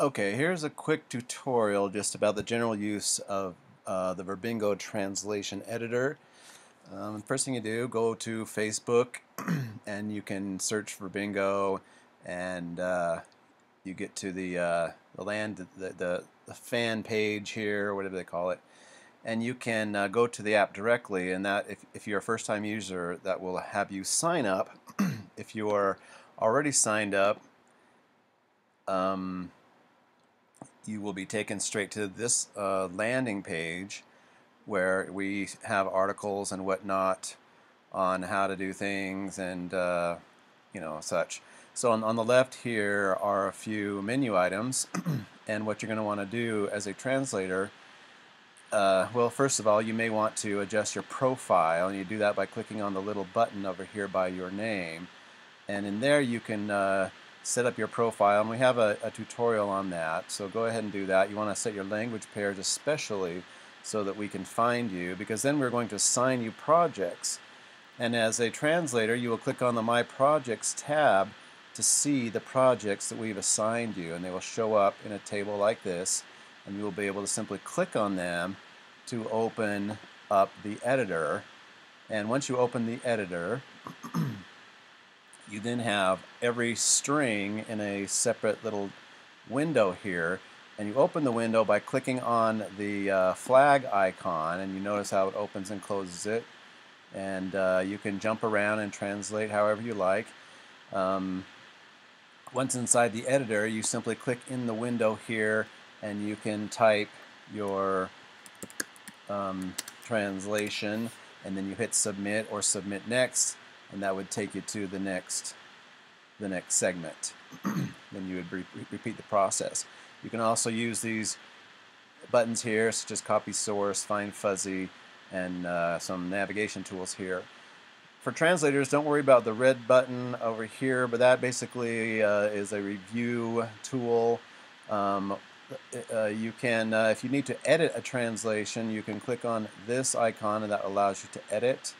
Okay, here's a quick tutorial just about the general use of uh, the Verbingo translation editor. Um, first thing you do, go to Facebook and you can search Verbingo and uh, you get to the, uh, the land, the, the, the, fan page here, whatever they call it, and you can uh, go to the app directly and that if, if you're a first time user that will have you sign up. if you are already signed up, um, you will be taken straight to this uh, landing page where we have articles and whatnot on how to do things and uh, you know such. So on, on the left here are a few menu items and what you're going to want to do as a translator uh, well first of all you may want to adjust your profile and you do that by clicking on the little button over here by your name and in there you can uh, set up your profile and we have a, a, tutorial on that so go ahead and do that. You want to set your language pairs especially so that we can find you because then we're going to assign you projects. And as a translator you will click on the my projects tab to see the projects that we've assigned you and they will show up in a table like this and you will be able to simply click on them to open up the editor. And once you open the editor you then have every string in a separate little window here and you open the window by clicking on the uh, flag icon and you notice how it opens and closes it and uh, you can jump around and translate however you like. Um, once inside the editor you simply click in the window here and you can type your um, translation and then you hit submit or submit next and that would take you to the next the next segment. then you would re repeat the process. You can also use these buttons here, such as copy source, find fuzzy, and uh, some navigation tools here. For translators, don't worry about the red button over here, but that basically uh, is a review tool. Um, uh, you can, uh, if you need to edit a translation, you can click on this icon and that allows you to edit.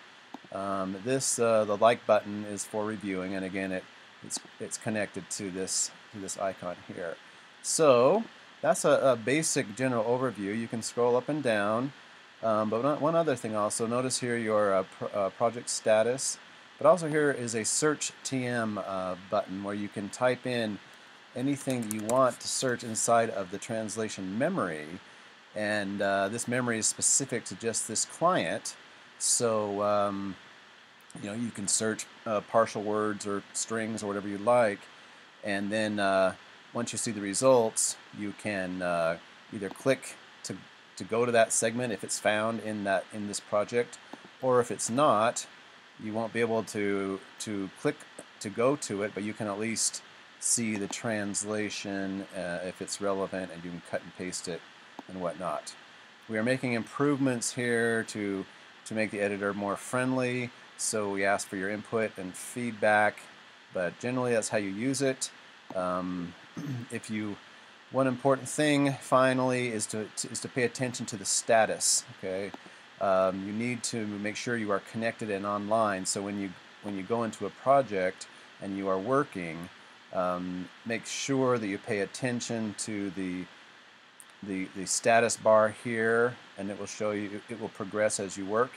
Um, this, uh, the like button is for reviewing, and again, it, it's, it's connected to this, to this icon here. So that's a, a basic general overview. You can scroll up and down, um, but one other thing also, notice here your uh, pro uh, project status, but also here is a search TM uh, button where you can type in anything that you want to search inside of the translation memory, and uh, this memory is specific to just this client. So um, you know you can search uh, partial words or strings or whatever you like, and then uh, once you see the results, you can uh, either click to to go to that segment if it's found in that in this project, or if it's not, you won't be able to to click to go to it, but you can at least see the translation uh, if it's relevant, and you can cut and paste it and whatnot. We are making improvements here to to make the editor more friendly. So we ask for your input and feedback, but generally that's how you use it. Um, if you, one important thing finally is to, to, is to pay attention to the status. Okay, um, you need to make sure you are connected and online. So when you when you go into a project and you are working, um, make sure that you pay attention to the the, the status bar here and it will show you it will progress as you work.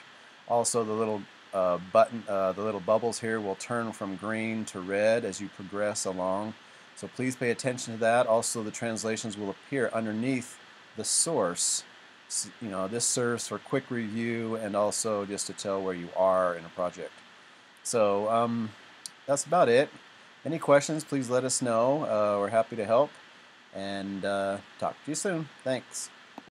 Also the little uh, button uh, the little bubbles here will turn from green to red as you progress along. So please pay attention to that. Also the translations will appear underneath the source. So, you know this serves for quick review and also just to tell where you are in a project. So um, that's about it. Any questions please let us know. Uh, we're happy to help and uh, talk to you soon. Thanks.